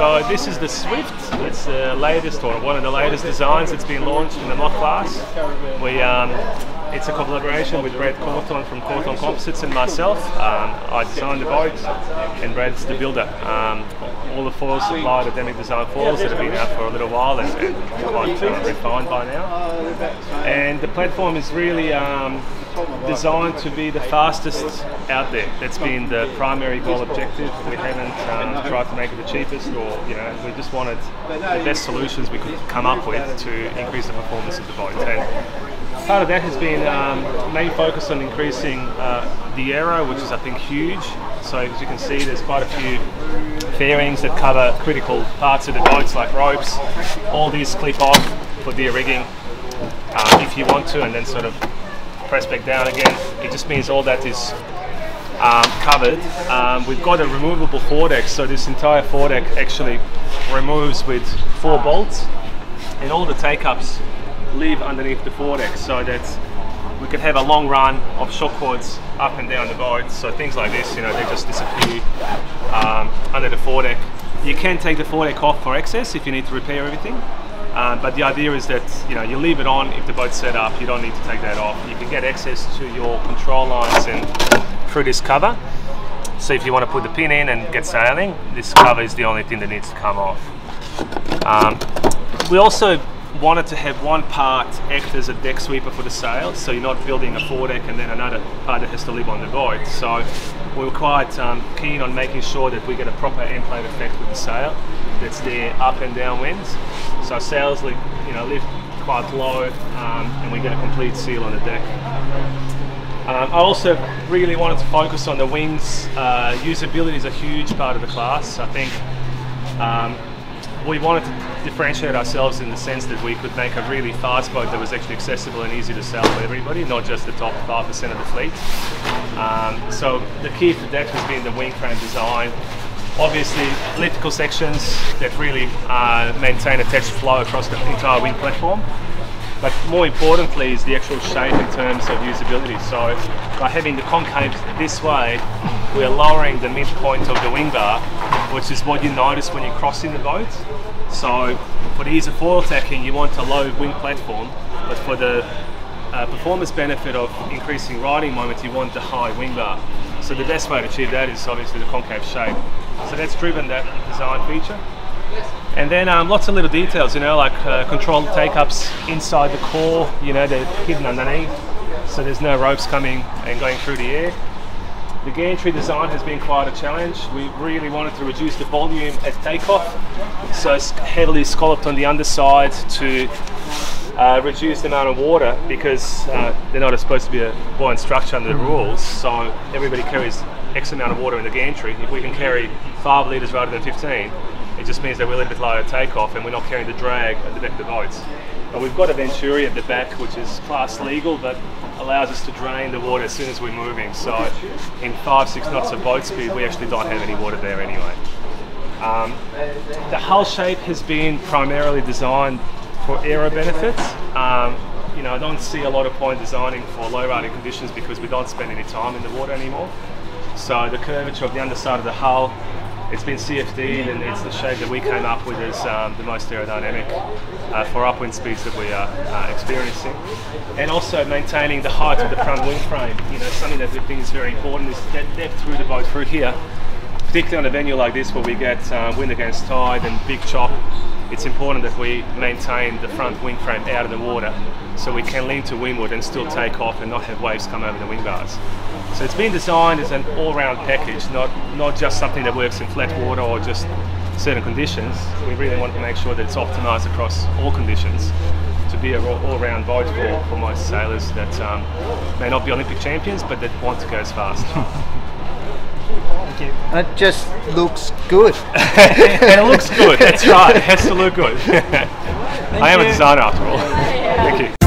So this is the Swift. It's the latest or one of the latest designs that's been launched in the Moth class. We um, it's a collaboration with Brad Cawthorn from Cawthorn Composites and myself. Um, I designed the boat and Brad's the builder. Um, all the foils supplied are Damic Design foils that have been out for a little while and, and quite uh, refined by now. And the platform is really um, designed to be the fastest out there. That's been the primary goal objective. We haven't um, tried to make it the cheapest or, you know, we just wanted the best solutions we could come up with to increase the performance of the boat. And part of that has been um, main focus on increasing uh, the aero, which is I think huge. So as you can see, there's quite a few fairings that cover critical parts of the boats, like ropes. All these clip off for the rigging uh, if you want to, and then sort of press back down again. It just means all that is um, covered. Um, we've got a removable foredeck, so this entire foredeck actually removes with four bolts, and all the take-ups live underneath the foredeck so that we could have a long run of shock cords up and down the boat. So things like this, you know, they just disappear um, under the foredeck. You can take the foredeck off for excess if you need to repair everything. Um, but the idea is that you know you leave it on if the boat's set up. You don't need to take that off. You can get access to your control lines and through this cover. So if you want to put the pin in and get sailing, this cover is the only thing that needs to come off. Um, we also wanted to have one part act as a deck sweeper for the sail, so you're not building a foredeck and then another part that has to live on the boat. So we were quite um, keen on making sure that we get a proper end plate effect with the sail that's there up and down winds. So sails lift, you know, lift quite low um, and we get a complete seal on the deck. Um, I also really wanted to focus on the wings. Uh, usability is a huge part of the class. I think um, we wanted to differentiate ourselves in the sense that we could make a really fast boat that was actually accessible and easy to sell for everybody, not just the top 5% of the fleet. Um, so the key for that has been the wing frame design. Obviously, elliptical sections that really uh, maintain attached flow across the entire wing platform. But more importantly is the actual shape in terms of usability. So by having the concave this way, we're lowering the midpoint of the wing bar which is what you notice when you're crossing the boat. So for the ease of foil tacking, you want a low wing platform, but for the uh, performance benefit of increasing riding moment, you want the high wing bar. So the best way to achieve that is obviously the concave shape. So that's driven that design feature. And then um, lots of little details, you know, like uh, controlled take-ups inside the core, you know, they're hidden underneath. So there's no ropes coming and going through the air. The gantry design has been quite a challenge. We really wanted to reduce the volume at takeoff, so it's heavily scalloped on the underside to uh, reduce the amount of water because uh, they're not supposed to be a buoyant structure under the rules, so everybody carries X amount of water in the gantry. If we can carry 5 litres rather than 15, it just means that we're a little bit lower at takeoff and we're not carrying the drag at the back of the boats. But we've got a Venturi at the back which is class legal but allows us to drain the water as soon as we're moving. So in five, six knots of boat speed, we actually don't have any water there anyway. Um, the hull shape has been primarily designed for aero benefits. Um, you know, I don't see a lot of point designing for low riding conditions because we don't spend any time in the water anymore. So the curvature of the underside of the hull it's been CFD'd and it's the shape that we came up with as um, the most aerodynamic uh, for upwind speeds that we are uh, experiencing. And also maintaining the height of the front wing frame. You know, something that we think is very important is that depth through the boat through here. Particularly on a venue like this where we get uh, wind against tide and big chop, it's important that we maintain the front wing frame out of the water so we can lean to windward and still take off and not have waves come over the wing bars. So it's been designed as an all-round package, not, not just something that works in flat water or just certain conditions. We really want to make sure that it's optimized across all conditions to be an all-round boat for, for most sailors that um, may not be Olympic champions but that want to go as fast. Thank you. It just looks good. and it looks good, that's right, it has to look good. I am you. a designer after all. Thank you.